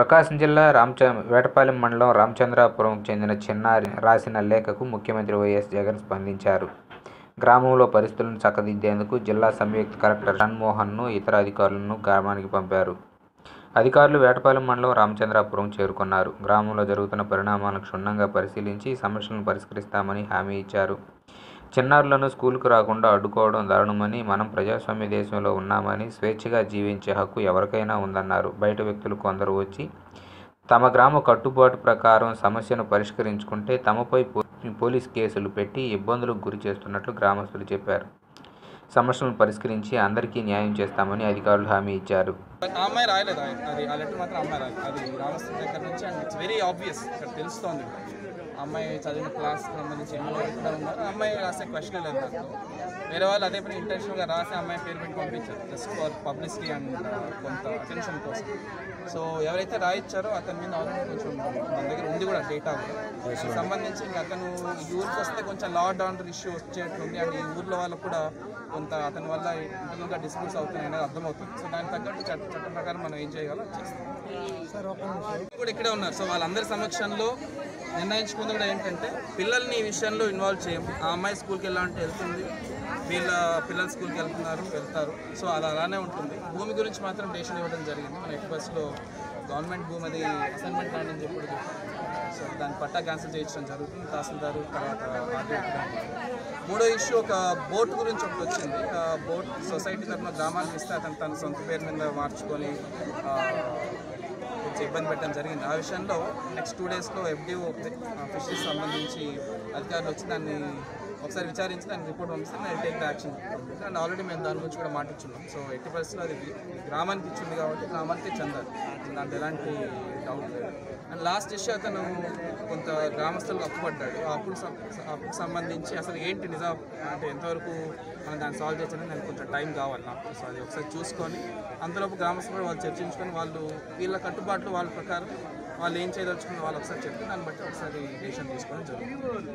ప్రకాశం జిల్లా రామచ వేటపాలెం మండలం రామచంద్రాపురంకు చెందిన చిన్నారి రాసిన లేఖకు ముఖ్యమంత్రి వైఎస్ జగన్ స్పందించారు. గ్రామంలో పరిస్థితులను చక్కదిద్దేందుకు జిల్లా సంయుక్త కలెక్టర్ షణ్మోహన్ను ఇతర అధికారులను గ్రామానికి పంపారు. అధికారులు వేటపాలెం మండలం రామచంద్రాపురం చేరుకున్నారు. గ్రామంలో జరుగుతున్న పరిణామాలను క్షుణ్ణంగా పరిశీలించి సమస్యలను పరిష్కరిస్తామని హామీ ఇచ్చారు. చిన్నారులను స్కూలుకు రాకుండా అడ్డుకోవడం దారుణమని మనం ప్రజాస్వామ్య దేశంలో ఉన్నామని స్వేచ్ఛగా జీవించే హక్కు ఎవరికైనా ఉందన్నారు. బయట వ్యక్తులు కొందరు వచ్చి తమ గ్రామ కట్టుబాటు ప్రకారం సమస్యను పరిష్కరించుకుంటే తమపై పో- పోలీస్ కేసులు పెట్టి ఇబ్బందులకు గురి చేస్తున్నట్లు గ్రామస్తులు చెప్పారు. సమస్యలను పరిష్కరించి అందరికీ న్యాయం చేస్తామని అధికారులు హామీ ఇచ్చారు. అమ్మాయి రాయలేదు? ఆ- అది ఆ లెటర్ మాత్రం అమ్మాయి రాయలేదు. అది గ్రామస్తుల దగ్గర నుంచి అండ్ ఇట్స్ వెరీ ఆబ్వియస్ ఇక్కడ తెలుస్తోంది. అమ్మాయి చదివిన క్లాస్ సంబంధించి ఉన్నారు అమ్మాయి రాసే క్వశ్చన్ లేదు. వేరే వాళ్ళు అదే పని ఇంటెన్షన్గా రాసి అమ్మాయి పేరు పెట్టి పంపించారు. జస్ట్ ఫర్ పబ్లిసిటీ అండ్ కొంత అటెన్షన్ కోసం. సో ఎవరైతే రాయిచ్చారో అతని మీద ఆల్రెడీ కొంచెం మన దగ్గర ఉంది కూడా డేటా సంబంధించి ఇంకా అతను ఈ ఊరికి వస్తే కొంచెం లా అండ్ ఆర్డర్ ఇష్యూ వచ్చేట్లుంది అండ్ ఈ ఊర్లో వాళ్ళకు కూడా కొంత అతని వల్ల ఇంటర్నల్గా డిస్ప్యూట్స్ అవుతున్నాయి అనేది అర్థమవుతుంది. సో దానికి తగ్గట్టు చట్ట చట్టం ప్రకారం మనం ఏం చేయగలం చేస్తాం. కూడా ఇక్కడే ఉన్నారు. సో వాళ్ళందరి సమక్షంలో నిర్ణయించుకుంది కూడా ఏంటంటే పిల్లల్ని ఈ విషయంలో ఇన్వాల్వ్ చేయం. ఆ అమ్మాయి స్కూల్కి వెళ్ళాలంటే వెళ్తుంది. వీళ్ళ పిల్లలు స్కూల్కి వెళ్తున్నారు వెళ్తారు. సో అది అలానే ఉంటుంది. భూమి గురించి మాత్రం డెసిషన్ ఇవ్వడం జరిగింది. మన ఎక్స్ప్రెస్లో గవర్నమెంట్ భూమి అది అసైన్మెంట్ ల్యాండ్ అని చెప్పి సో దాని పట్టా క్యాన్సిల్ చేయించడం జరుగుతుంది. తహసీల్దార్ తర్వాత మూడో ఇష్యూ ఒక బోట్ గురించి ఒకటి వచ్చింది. ఆ బోట్ సొసైటీ తరఫున గ్రామానికి ఇస్తే అతను తన సొంత పేరు మీద మార్చుకొని కొంచెం ఇబ్బంది పెట్టడం జరిగింది. ఆ విషయంలో నెక్స్ట్ టూ డేస్లో ఎఫ్డీఓ ఫిషరీస్ సంబంధించి అధికారులు వచ్చి దాన్ని ఒకసారి విచారించి దానికి రిపోర్ట్ పంపిస్తే నేను టేక్ యాక్షన్. అండ్ ఆల్రెడీ మేము దాని గురించి కూడా మాట్లాడుచున్నాం. సో ఎట్టి పరిస్థితుల్లో అది గ్రామానికి ఇచ్చింది కాబట్టి గ్రామానికి చెందాలి. దాంట్లో ఎలాంటి డౌట్ లేదు. అండ్ లాస్ట్ ఇష్యూ అతను కొంత గ్రామస్తులకు అప్పుపడ్డాడు ఆ అప్పుకు అప్పుకు సంబంధించి అసలు ఏంటి నిజం అంటే ఎంతవరకు మనం దాన్ని సాల్వ్ చేయాలని నాకు కొంచెం టైం కావాలి నాకు సో అది ఒకసారి చూసుకొని అంతలోపు గ్రామస్తులు వాళ్ళు చర్చించుకొని వాళ్ళు వీళ్ళ కట్టుబాట్లు వాళ్ళ ప్రకారం వాళ్ళు ఏం చేయదలుచుకున్న వాళ్ళు ఒకసారి చెప్తే దాన్ని బట్టి ఒకసారి డిసిషన్ తీసుకోవడం జరుగుతుంది.